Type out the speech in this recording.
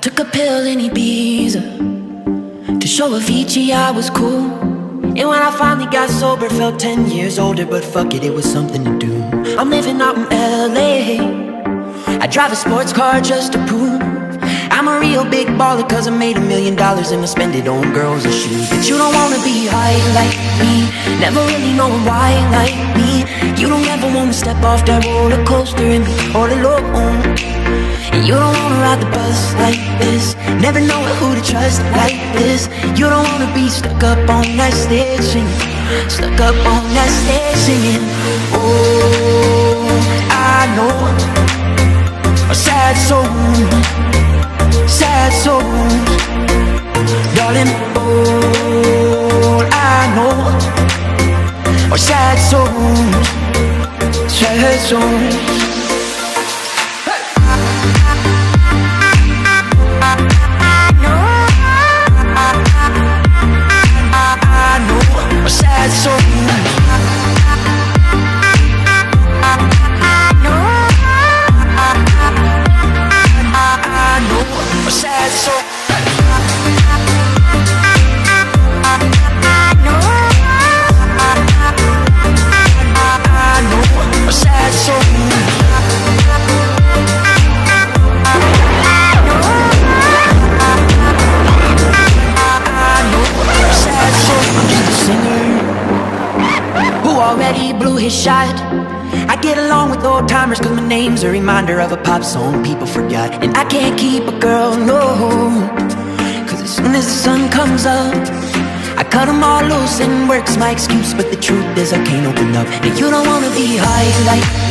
took a pill in Ibiza To show Avicii I was cool And when I finally got sober Felt 10 years older But fuck it, it was something to do I'm living out in L.A. I drive a sports car just to prove a real big baller Cause I made a million dollars And I spend it on girls and shoes. But you don't wanna be high like me Never really know why like me. You don't ever wanna step off that roller coaster And be all alone. You don't wanna ride the bus like this Never know who to trust like this. You don't wanna be stuck up on that stage singing Stuck up on that stage singing. Oh, I know A sad soul Sad soul Darling, all I know Are sad souls. Sad souls already blew his shot. I get along with old timers cause my name's a reminder of a pop song people forgot. And I can't keep a girl, no. Cause as soon as the sun comes up I cut them all loose and work's my excuse. But the truth is I can't open up. And you don't wanna be high like